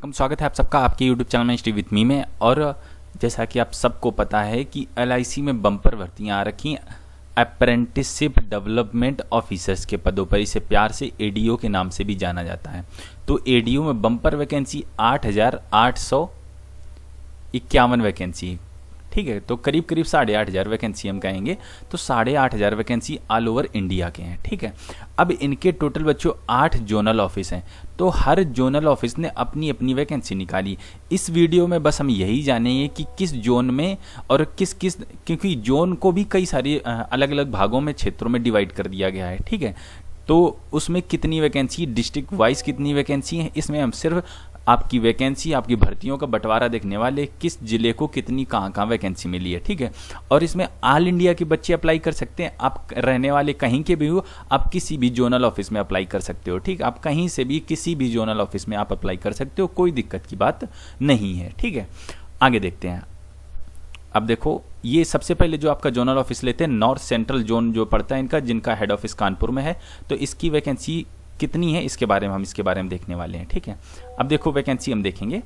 Welcome, स्वागत है आप सबका आपके यूट्यूब चैनल में स्टी विथ मी में। और जैसा कि आप सबको पता है कि एल में बम्पर भर्तियाँ आ रखी अप्रेंटिसशिप डेवलपमेंट ऑफिसर्स के पदों पर इसे प्यार से एडीओ के नाम से भी जाना जाता है। तो एडीओ में बम्पर वैकेंसी आठ हज़ार आठ सौ इक्यावन वैकेंसी ठीक है तो करीब करीब साढ़े आठ हज़ार वैकेंसी हम कहेंगे तो साढ़े आठ हज़ार वैकेंसी ऑल ओवर इंडिया के हैं, ठीक है। अब इनके टोटल बच्चों आठ जोनल ऑफ़िस हैं तो हर जोनल ऑफ़िस ने अपनी अपनी वैकेंसी निकाली। इस वीडियो में बस हम यही जानेंगे कि किस जोन में और किस किस, क्योंकि जोन को भी कई सारी अलग अलग भागों में, क्षेत्रों में डिवाइड कर दिया गया है, ठीक है। तो उसमें कितनी वैकेंसी डिस्ट्रिक्ट वाइज कितनी वैकेंसी है, इसमें हम सिर्फ़ आपकी वैकेंसी आपकी भर्तियों का बंटवारा देखने वाले किस ज़िले को कितनी कहाँ कहाँ वैकेंसी मिली है, ठीक है? और इसमें ऑल इंडिया के बच्चे अप्लाई कर सकते हैं। आप रहने वाले कहीं के भी हो, आप किसी भी जोनल ऑफ़िस में अप्लाई कर सकते हो, ठीक? आप कहीं से भी किसी भी जोनल ऑफ़िस में आप अप्लाई कर सकते हो, कोई दिक्कत की बात नहीं है, ठीक है? आगे देखते हैं। अब देखो, ये सबसे पहले जो आपका जोनल ऑफ़िस लेते हैं नॉर्थ सेंट्रल जोन जो पड़ता है इनका, जिनका हेड ऑफ़िस कानपुर में है तो इसकी वैकेंसी कितनी है, इसके बारे में हम इसके बारे में देखने वाले हैं, ठीक है? अब देखो वैकेंसी हम देखेंगे।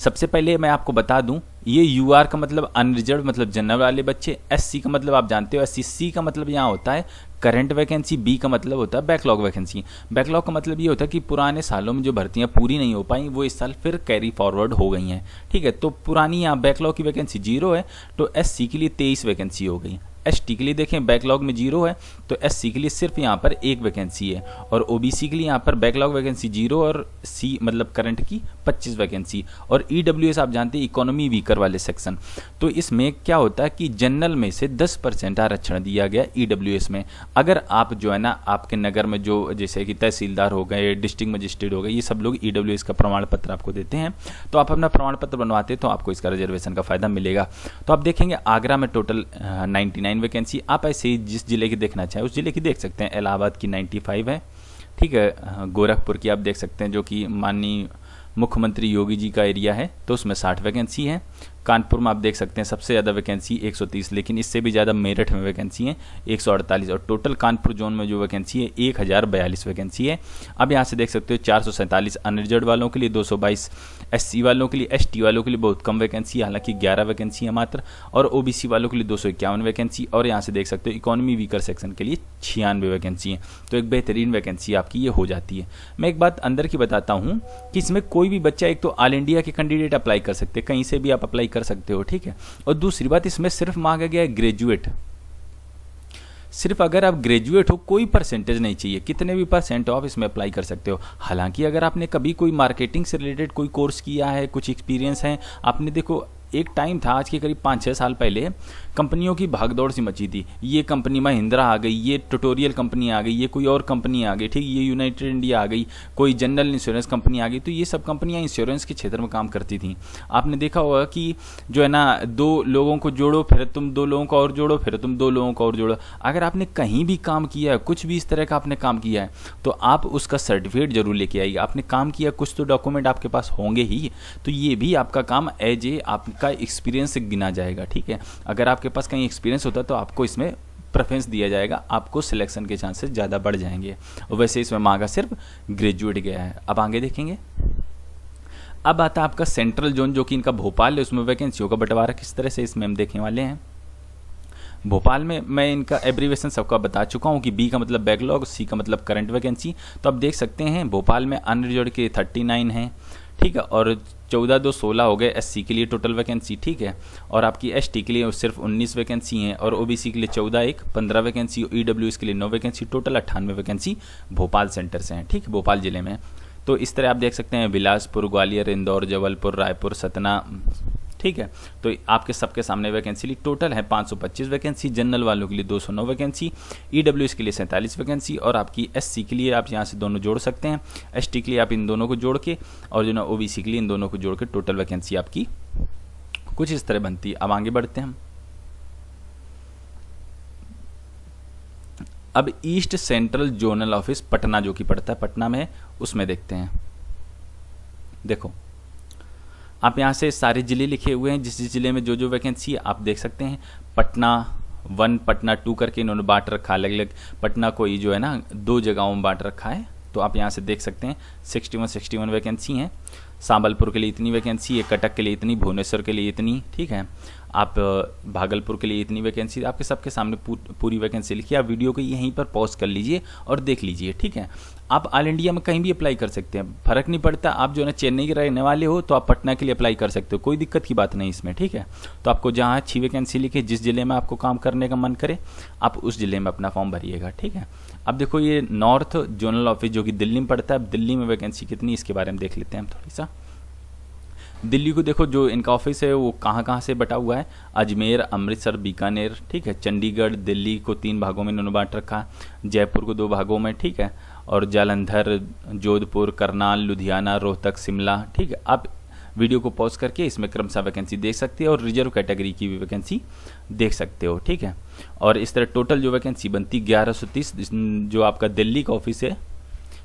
सबसे पहले मैं आपको बता दूँ, ये यू आर का मतलब अनरिजर्व मतलब जनरल वाले बच्चे एस सी का मतलब आप जानते हो एस सी सी का मतलब यहाँ होता है करंट वैकेंसी बी का मतलब होता है बैकलॉग वैकेंसी बैकलॉग का मतलब ये होता है कि पुराने सालों में जो भर्तियाँ पूरी नहीं हो पाई, वो इस साल फिर कैरी फॉरवर्ड हो गई हैं, ठीक है? तो पुरानी यहाँ बैकलॉग की वैकेंसी ज़ीरो है तो एस सी के लिए तेईस वैकेंसी हो गई। एस टी के लिए देखें बैकलॉग में ज़ीरो है तो एस सी के लिए सिर्फ़ यहाँ पर एक वैकेंसी है और ओ बी सी के लिए यहाँ पर बैकलॉग वैकेंसी ज़ीरो और सी मतलब करंट की पच्चीस वैकेंसी और ई डब्ल्यू एस आप जानते हैं इकोनॉमी वीकर वाले सेक्शन तो इसमें क्या होता है कि जनरल में से दस परसेंट आरक्षण दिया गया ई डब्ल्यू एस में। अगर आप जो है ना, आपके नगर में जो, जैसे कि तहसीलदार हो गए डिस्ट्रिक्ट मजिस्ट्रेट हो गए, ये सब लोग ई डब्ल्यू एस का प्रमाण पत्र आपको देते हैं। तो आप अपना प्रमाण पत्र बनवाते तो आपको इसका रिजर्वेशन का फ़ायदा मिलेगा। तो आप देखेंगे, आगरा में टोटल नाइन्टी नाइन वैकेंसी आप ऐसे ही जिस ज़िले की देखना चाहें, उस ज़िले की देख सकते हैं। इलाहाबाद की 95 है। ठीक है गोरखपुर की आप देख सकते हैं, जो कि माननीय मुख्यमंत्री योगी जी का एरिया है तो उसमें 60 वैकेंसी है। कानपुर में आप देख सकते हैं सबसे ज़्यादा वैकेंसी 130 लेकिन इससे भी ज़्यादा मेरठ में वैकेंसी है 148 और टोटल कानपुर जोन में जो वैकेंसी है, एक हज़ार बयालीस वैकेंसी है। अब यहाँ से देख सकते हो चार सौ वालों के लिए 222 एससी वालों के लिए एसटी वालों के लिए बहुत कम वैकेंसी है, हालाँकि ग्यारह वैकेंसी है मात्र। और ओबीसी वालों के लिए दो सौ इक्यावन वैकेंसी और यहाँ से देख सकते हो इकोनॉमी वीकर सेक्शन के लिए छियानवे वैकेंसी है। तो एक बेहतरीन वैकेंसी आपकी ये हो जाती है। मैं एक बात अंदर की बताता हूँ कि इसमें कोई भी बच्चा, एक तो ऑल इंडिया के कैंडिडेट अप्लाई कर सकते हैं, कहीं से भी आप अप्लाई कर सकते हो, ठीक है? और दूसरी बात, इसमें सिर्फ़ मांगा गया है ग्रेजुएट सिर्फ़ अगर आप ग्रेजुएट हो, कोई परसेंटेज नहीं चाहिए। कितने भी परसेंट ऑफ़ इसमें अप्लाई कर सकते हो। हालाँकि अगर आपने कभी कोई मार्केटिंग से रिलेटेड कोई कोर्स किया है, कुछ एक्सपीरियंस है, आपने देखो एक टाइम था, आज के करीब पाँच छः साल पहले, कंपनियों की भागदौड़ सी मची थी। ये कंपनी महिंद्रा आ गई, ये ट्यूटोरियल कंपनी आ गई, ये कोई और कंपनी आ गई, ठीक, ये यूनाइटेड इंडिया आ गई, कोई जनरल इंश्योरेंस कंपनी आ गई तो ये सब कंपनियाँ इंश्योरेंस के क्षेत्र में काम करती थी। आपने देखा होगा कि जो है ना, दो लोगों को जोड़ो, फिर तुम दो लोगों को और जोड़ो, फिर तुम दो लोगों को और जोड़ो। अगर आपने कहीं भी काम किया है, कुछ भी इस तरह का आपने काम किया है तो आप उसका सर्टिफिकेट ज़रूर लेके आइए। आपने काम किया, कुछ तो डॉक्यूमेंट आपके पास होंगे ही तो ये भी आपका काम एज ए आपका एक्सपीरियंस गिना जाएगा, ठीक है? अगर आपके पास कहीं एक्सपीरियंस होता तो आपको इसमें प्रेफरेंस दिया जाएगा, आपको सिलेक्शन के चांसेस ज़्यादा बढ़ जाएँगे। वैसे इसमें मांगा सिर्फ़ ग्रेजुएट गया है। अब आगे देखेंगे। अब आता है आपका सेंट्रल जोन जो कि इनका भोपाल है, उसमें वैकेंसियों का बंटवारा किस तरह से इसमें हम देखने वाले हैं? भोपाल में मैं इनका एब्रीवेशन सबका बता चुका हूँ कि बी का मतलब बैकलॉग सी का मतलब करंट वैकेंसी तो आप देख सकते हैं, भोपाल में अनरिजर्व के 39 हैं, ठीक है? और चौदह दो सोलह हो गए एस के लिए टोटल वैकेंसी ठीक है? और आपकी एसटी के लिए सिर्फ़ उन्नीस वैकेंसी हैं और ओबीसी के लिए चौदह एक, पंद्रह वैकेंसी ई डब्ल्यू के लिए नौ वैकेंसी टोटल अट्ठानवे वैकेंसी भोपाल सेंटर से हैं, ठीक? भोपाल ज़िले में। तो इस तरह आप देख सकते हैं, बिलासपुर, ग्वालियर, इंदौर, जबलपुर, रायपुर, सतना ठीक है? तो आपके सबके सामने वैकेंसी ली टोटल है 525 वैकेंसी जनरल वालों के लिए 209 वैकेंसी ईडब्ल्यू के लिए सैंतालीस वैकेंसी और आपकी एससी के लिए आप यहाँ से दोनों जोड़ सकते हैं। एसटी के लिए आप इन दोनों को जोड़ के और जो ना ओ के लिए इन दोनों को जोड़ के टोटल वैकेंसी आपकी कुछ इस तरह बनती है। अब आगे बढ़ते हैं अब east central zonal office Patna जो कि पड़ता है, पटना में उसमें देखते हैं। देखो आप यहाँ से सारे ज़िले लिखे हुए हैं, जिस ज़िले में जो जो वैकेंसी है, आप देख सकते हैं। पटना वन, पटना टू करके इन्होंने बांट रखा अलग अलग पटना को ही जो है ना, दो जगहों में बांट रखा है। तो आप यहाँ से देख सकते हैं, sixty one sixty one vacancy हैं। सांबलपुर के लिए इतनी वैकेंसी है कटक के लिए इतनी, भुवनेश्वर के लिए इतनी, ठीक है। आप भागलपुर के लिए इतनी वैकेंसी आपके सबके सामने पूरी वैकेंसी लिखी आप वीडियो को यहीं पर पॉज कर लीजिए और देख लीजिए, ठीक है? आप ऑल इंडिया में कहीं भी अप्लाई कर सकते हैं। फ़र्क नहीं पड़ता, आप जो है चेन्नई के रहने वाले हो तो आप पटना के लिए अप्लाई कर सकते हो। कोई दिक्कत की बात नहीं इसमें, ठीक है? तो आपको जहाँ अच्छी वैकेंसी लिखे, जिस ज़िले में आपको काम करने का मन करे, आप उस ज़िले में अपना फॉर्म भरिएगा, ठीक है? अब देखो ये नॉर्थ जोनल ऑफ़िस जो कि दिल्ली में पड़ता है, अब दिल्ली में वैकेंसी कितनी इसके बारे में देख लेते हैं हम थोड़ी सा दिल्ली को देखो, जो इनका ऑफ़िस है, वो कहाँ कहाँ से बटा हुआ है? अजमेर, अमृतसर, बीकानेर, ठीक है? चंडीगढ़, दिल्ली को तीन भागों में इन्होंने बांट रखा जयपुर को दो भागों में, ठीक है? और जालंधर, जोधपुर, करनाल, लुधियाना, रोहतक, शिमला, ठीक है? आप वीडियो को पॉज करके इसमें क्रमशः वैकेंसी देख सकते हो और रिज़र्व कैटेगरी की भी वैकेंसी देख सकते हो, ठीक है? और इस तरह टोटल जो वैकेंसी बनती, ग्यारह सौ तीस जो आपका दिल्ली का ऑफ़िस है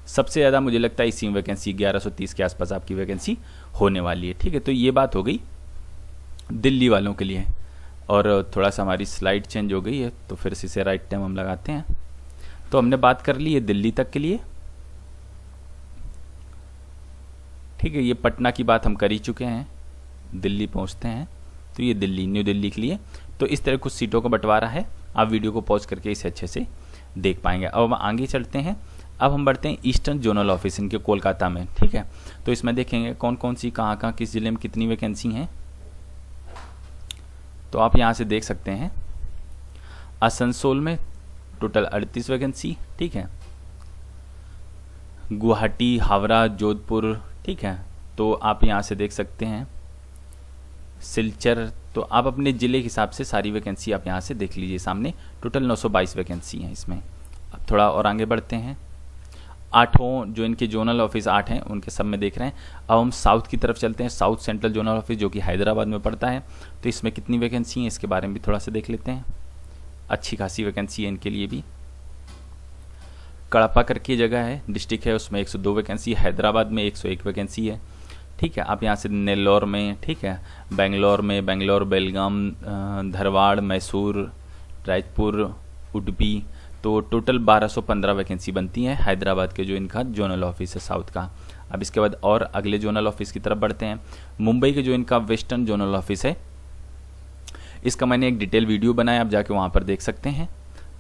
सबसे ज़्यादा मुझे लगता है इसी में वैकेंसी ग्यारह सौ तीस के आसपास आपकी वैकेंसी होने वाली है। ठीक है तो ये बात हो गई दिल्ली वालों के लिए। और थोड़ा सा हमारी स्लाइड चेंज हो गई है तो फिर इसे राइट टाइम हम लगाते हैं। तो हमने बात कर ली है दिल्ली तक के लिए। ठीक है, ये पटना की बात हम कर ही चुके हैं। दिल्ली पहुँचते हैं। तो ये दिल्ली न्यू दिल्ली के लिए। तो इस तरह कुछ सीटों का बंटवारा है। आप वीडियो को पॉज करके इसे अच्छे से देख पाएँगे। अब हम आगे चलते हैं। अब हम बढ़ते हैं ईस्टर्न जोनल ऑफ़िस इनके कोलकाता में, ठीक है? तो इसमें देखेंगे कौन कौन सी कहाँ कहाँ किस ज़िले में कितनी वैकेंसी हैं? तो आप यहाँ से देख सकते हैं। आसनसोल में टोटल अड़तीस वैकेंसी, ठीक है? गुवाहाटी, हावड़ा, जोधपुर, ठीक है? तो आप यहाँ से देख सकते हैं। सिलचर तो आप अपने ज़िले के हिसाब से सारी वैकेंसी आप यहाँ से देख लीजिए सामने। टोटल 922 वैकेंसी हैं इसमें। अब थोड़ा और आगे बढ़ते हैं। आठों जो इनके जोनल ऑफ़िस आठ हैं, उनके सब में देख रहे हैं। अब हम साउथ की तरफ़ चलते हैं। साउथ सेंट्रल जोनल ऑफ़िस, जो कि हैदराबाद में पड़ता है। तो इसमें कितनी वैकेंसी हैं, इसके बारे में भी थोड़ा सा देख लेते हैं। अच्छी खासी वैकेंसी है इनके लिए भी। कड़पा करके जगह है, डिस्ट्रिक्ट है, उसमें 102 वैकेंसी, हैदराबाद में 101 वैकेंसी है। ठीक है, आप यहाँ से नेल्लोर में, ठीक है, बेंगलोर में, बेंगलोर, बेलगाम धरवाड़, मैसूर, रायपुर, उडुपी तो टोटल 1215 वैकेंसी बनती हैं हैदराबाद के जो इनका जोनल ऑफ़िस है साउथ का। अब इसके बाद और अगले जोनल ऑफ़िस की तरफ़ बढ़ते हैं। मुंबई के जो इनका वेस्टर्न जोनल ऑफ़िस है, इसका मैंने एक डिटेल वीडियो बनाया, आप जाके वहाँ पर देख सकते हैं।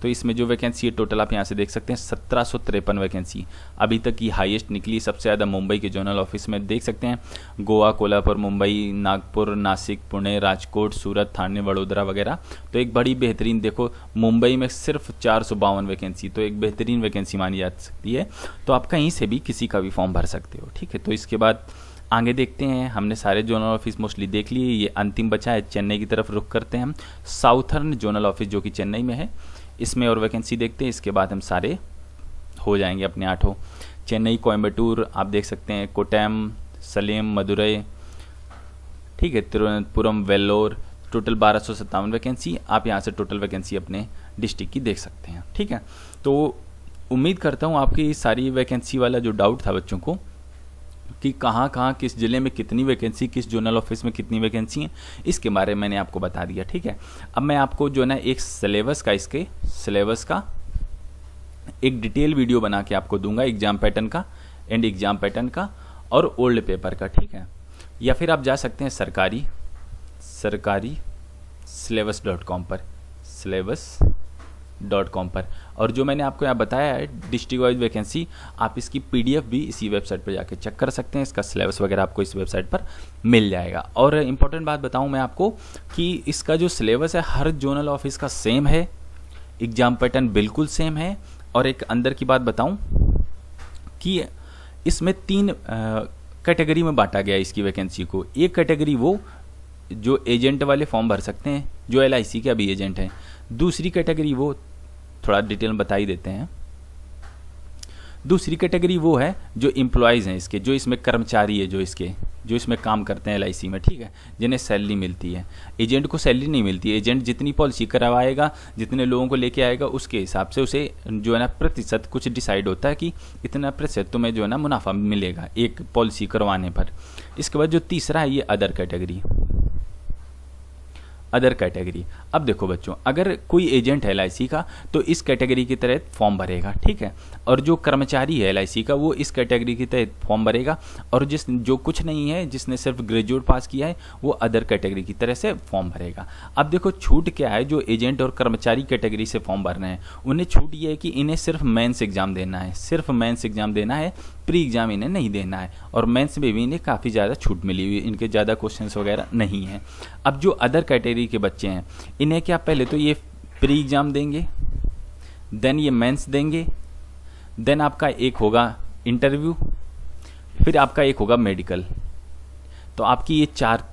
तो इसमें जो वैकेंसी है टोटल आप यहाँ से देख सकते हैं, सत्रह तिरपन वैकेंसी अभी तक की हाईएस्ट निकली, सबसे ज़्यादा मुंबई के जोनल ऑफ़िस में देख सकते हैं। गोवा, कोल्हापुर, मुंबई, नागपुर, नासिक, पुणे, राजकोट, सूरत, थाने, वडोदरा वगैरह। तो एक बड़ी बेहतरीन, देखो, मुंबई में सिर्फ़ चार सौ बावन वैकेंसी तो एक बेहतरीन वैकेंसी मानी जा सकती है। तो आप कहीं से भी किसी का भी फॉर्म भर सकते हो, ठीक है? तो इसके बाद आगे देखते हैं, हमने सारे जोनल ऑफ़िस मोस्टली देख लिए, ये अंतिम बचा है, चेन्नई की तरफ़ रुख करते हैं हम। साउथर्न जोनल ऑफ़िस जो कि चेन्नई में है इसमें और वैकेंसी देखते हैं, इसके बाद हम सारे हो जाएँगे अपने आठों। चेन्नई कोयम्बटूर आप देख सकते हैं, कोटैम, सलेम मदुरई ठीक है, तिरुवनंतपुरम, वेल्लोर टोटल बारह सौ सत्तावन वैकेंसी आप यहाँ से टोटल वैकेंसी अपने डिस्ट्रिक्ट की देख सकते हैं, ठीक है? तो उम्मीद करता हूँ आपकी सारी वैकेंसी वाला जो डाउट था बच्चों को कि कहाँ कहाँ, किस ज़िले में कितनी वैकेंसी किस जोनल ऑफ़िस में कितनी वैकेंसी है, इसके बारे में मैंने आपको बता दिया, ठीक है? अब मैं आपको जो है ना एक सिलेबस का, इसके सिलेबस का एक डिटेल वीडियो बना के आपको दूँगा एग्ज़ाम पैटर्न का एंड एग्ज़ाम पैटर्न का और ओल्ड पेपर का, ठीक है? या फिर आप जा सकते हैं सरकारी सरकारी सिलेबस डॉट कॉम पर सिलेबस डॉट कॉम पर। और जो मैंने आपको यहाँ बताया है डिस्ट्रिक्ट वाइज वैकेंसी आप इसकी पीडीएफ भी इसी वेबसाइट पर जाके चेक कर सकते हैं। इसका सिलेबस वगैरह आपको इस वेबसाइट पर मिल जाएगा। और इम्पोर्टेंट बात बताऊँ मैं आपको कि इसका जो सिलेबस है, हर जोनल ऑफ़िस का सेम है। एग्ज़ाम पैटर्न बिल्कुल सेम है। और एक अंदर की बात बताऊँ कि इसमें तीन कैटेगरी में बांटा गया इसकी वैकेंसी को। एक कैटेगरी वो जो एजेंट वाले फॉर्म भर सकते हैं, जो LIC के अभी एजेंट हैं। दूसरी कैटेगरी वो थोड़ा डिटेल में बता ही देते हैं। दूसरी कैटेगरी वो है जो इम्प्लॉयज़ हैं इसके, जो इसमें कर्मचारी है, जो इसके, जो इसमें काम करते हैं एलआईसी में, ठीक है? जिन्हें सैलरी मिलती है। एजेंट को सैलरी नहीं मिलती। एजेंट जितनी पॉलिसी करवाएगा, जितने लोगों को लेके आएगा, उसके हिसाब से उसे जो है ना प्रतिशत कुछ डिसाइड होता है कि इतना प्रतिशत तुम्हें जो है ना मुनाफा मिलेगा एक पॉलिसी करवाने पर। इसके बाद जो तीसरा है ये अदर कैटेगरी अदर कैटेगरी अब देखो बच्चों, अगर कोई एजेंट है एल का तो इस कैटेगरी के तहत फॉर्म भरेगा, ठीक है? और जो कर्मचारी है LIC का, वो इस कैटेगरी के तहत फॉर्म भरेगा, और जिस जो कुछ नहीं है, जिसने सिर्फ़ ग्रेजुएट पास किया है, वो अदर कैटेगरी की तरह से फॉर्म भरेगा। अब देखो छूट क्या है जो एजेंट और कर्मचारी कैटेगरी से फॉर्म भरना है? उन्हें छूट ये है कि इन्हें सिर्फ़ मेन्स एग्ज़ाम देना है। सिर्फ़ मेन्स एग्ज़ाम देना है प्री एग्ज़ाम इन्हें नहीं देना है। और मेंस में भी इन्हें काफ़ी ज़्यादा छूट मिली हुई इनके ज़्यादा क्वेश्चंस वगैरह नहीं है। अब जो अदर कैटेगरी के बच्चे हैं, इन्हें क्या पहले तो ये प्री एग्ज़ाम देंगे? देन ये मेंस देंगे। देन आपका एक होगा इंटरव्यू, फिर आपका एक होगा मेडिकल। तो आपकी ये चार,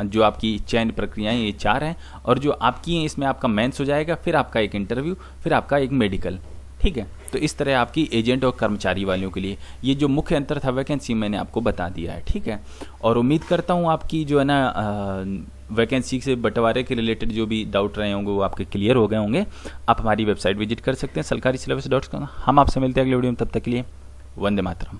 जो आपकी चयन प्रक्रियाएँ ये चार हैं, और जो आपकी हैं, इसमें आपका मेंस हो जाएगा, फिर आपका एक इंटरव्यू, फिर आपका एक मेडिकल। ठीक है? तो इस तरह आपकी एजेंट और कर्मचारी वालों के लिए ये जो मुख्य अंतर था वैकेंसी मैंने आपको बता दिया है, ठीक है? और उम्मीद करता हूँ आपकी जो है ना वैकेंसी से बंटवारे के रिलेटेड जो भी डाउट रहे होंगे, वो आपके क्लियर हो गए होंगे। आप हमारी वेबसाइट विज़िट कर सकते हैं, सरकारी सिलेबस डॉट कॉम। हम आपसे मिलते हैं अगले वीडियो में, तब तक के लिए वंदे मातरम।